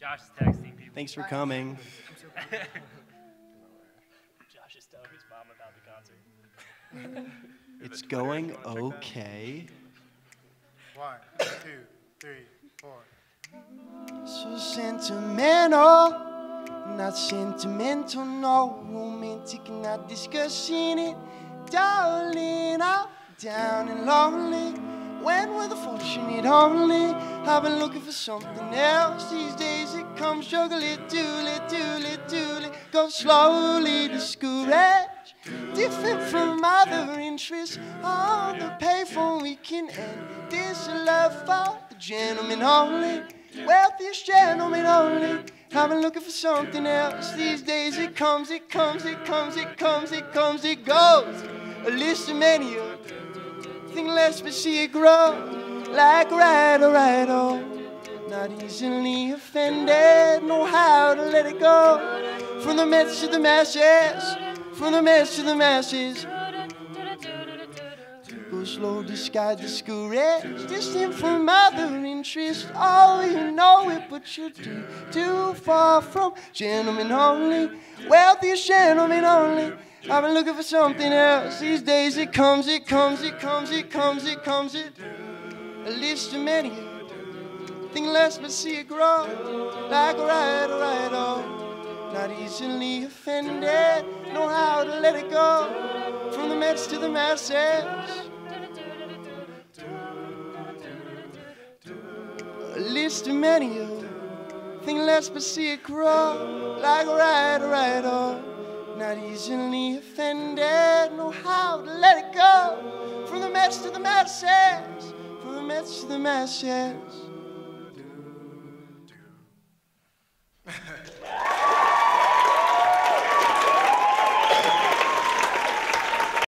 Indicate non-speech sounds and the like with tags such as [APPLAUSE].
Josh is texting people. Thanks for coming. Josh is telling his mom about the concert. [LAUGHS] It's going okay. One, two, three, four. So sentimental, not sentimental, no romantic, not discussing it. Darling, I'm down and lonely. When will the fortunate only? I've been looking for something else. These days it comes, juggle it, do it, do it, do it. Go slowly, discouraged. Different from other interests on the payphone, we can end this love for the gentleman only. Wealthiest gentleman only. I've been looking for something else. These days it comes, it comes, it comes, it comes, it comes, it goes. Lisztomania of Think less but it grow like right or right oh. Not easily offended, know how to let it go. From the mess to the masses, from the mess to the masses. Go slow, disguise, discouraged, distant from other interests. Oh, you know it, but you're too, too far from gentlemen only. wealthy gentlemen only. I've been looking for something else. These days it comes, it comes, it comes, it comes, it comes, it. Lisztomania. Think less but see it grow. Like a right, right, oh. Not easily offended. Know how to let it go. From the Mets to the masses. Lisztomania. Think less but see it grow. Like a right, right, oh not easily offended, know how to let it go. From the Mets to the masses, from the Mets to the masses.